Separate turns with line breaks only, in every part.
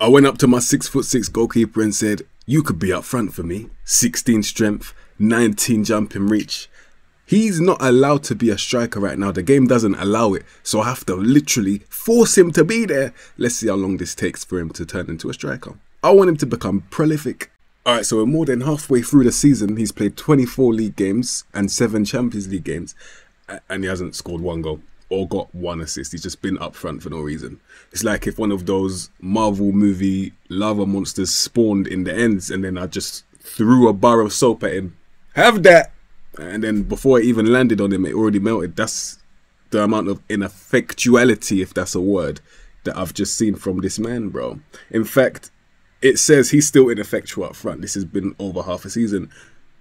I went up to my six foot six goalkeeper and said, You could be up front for me. 16 strength, 19 jumping reach. He's not allowed to be a striker right now. The game doesn't allow it. So I have to literally force him to be there. Let's see how long this takes for him to turn into a striker. I want him to become prolific. Alright, so we're more than halfway through the season. He's played 24 league games and 7 Champions League games. And he hasn't scored one goal or got one assist. He's just been up front for no reason. It's like if one of those Marvel movie lava monsters spawned in the ends and then I just threw a bar of soap at him. Have that! And then before it even landed on him, it already melted. That's the amount of ineffectuality, if that's a word, that I've just seen from this man, bro. In fact, it says he's still ineffectual up front. This has been over half a season.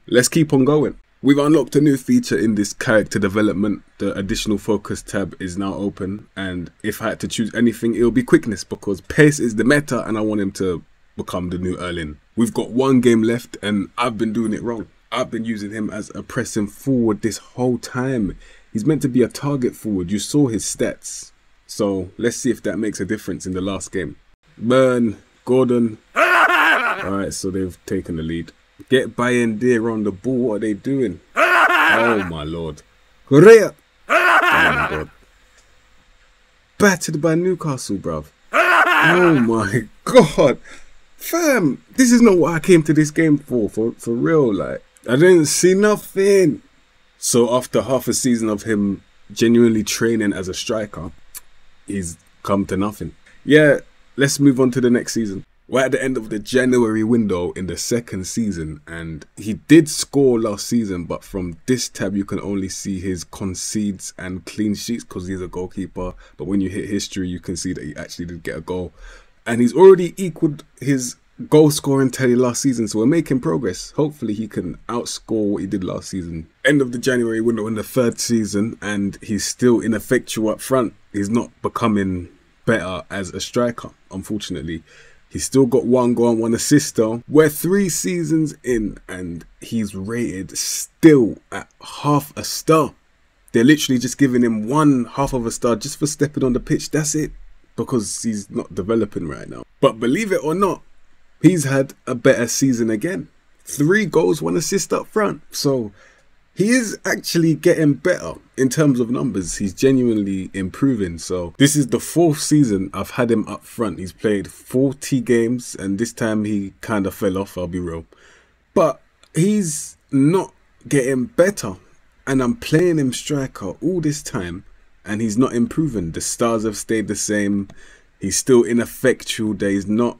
Let's keep on going. We've unlocked a new feature in this character development. The additional focus tab is now open. And if I had to choose anything, it'll be quickness because pace is the meta and I want him to become the new Erling. We've got one game left and I've been doing it wrong. I've been using him as a pressing forward this whole time. He's meant to be a target forward. You saw his stats. So let's see if that makes a difference in the last game. Burn, Gordon. Alright, so they've taken the lead. Get Bayindir on the ball. What are they doing? Oh my lord. Correa. Oh my god. Battered by Newcastle, bruv. Oh my god. Fam, this is not what I came to this game for, for, for real. Like, I didn't see nothing. So after half a season of him genuinely training as a striker, he's come to nothing. Yeah, let's move on to the next season. We're at the end of the January window in the second season, and he did score last season, but from this tab you can only see his concedes and clean sheets because he's a goalkeeper. But when you hit history, you can see that he actually did get a goal, and he's already equaled his goal scoring tally last season. So we're making progress. Hopefully, he can outscore what he did last season. End of the January window in the third season, and he's still ineffectual up front. He's not becoming better as a striker, unfortunately. He's still got one goal and one assist though. We're three seasons in and he's rated still at half a star. They're literally just giving him one half of a star just for stepping on the pitch. That's it. Because he's not developing right now. But believe it or not, he's had a better season again. Three goals, one assist up front. So he is actually getting better in terms of numbers. He's genuinely improving. So this is the fourth season I've had him up front. He's played 40 games and this time he kind of fell off, I'll be real. But he's not getting better. And I'm playing him striker all this time and he's not improving. The stars have stayed the same. He's still ineffectual. That he's not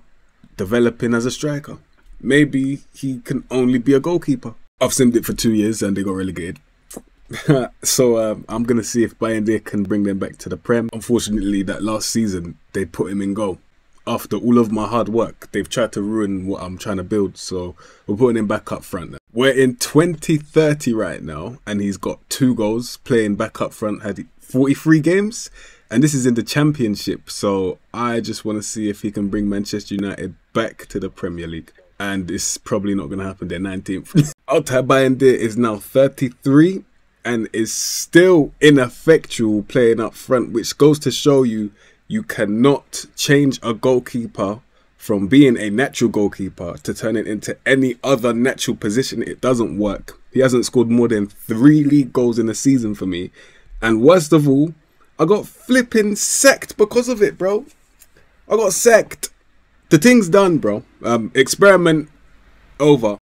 developing as a striker. Maybe he can only be a goalkeeper. I've simmed it for two years and they got relegated. so um, I'm gonna see if Bayindir can bring them back to the Prem. Unfortunately, that last season they put him in goal. After all of my hard work, they've tried to ruin what I'm trying to build. So we're putting him back up front. Now. We're in 2030 right now, and he's got two goals playing back up front. Had 43 games, and this is in the Championship. So I just want to see if he can bring Manchester United back to the Premier League and it's probably not going to happen. They're 19th. Bayindir is now 33 and is still ineffectual playing up front, which goes to show you you cannot change a goalkeeper from being a natural goalkeeper to turn it into any other natural position. It doesn't work. He hasn't scored more than three league goals in a season for me. And worst of all, I got flipping sacked because of it, bro. I got sacked. The thing's done, bro. Um, experiment over.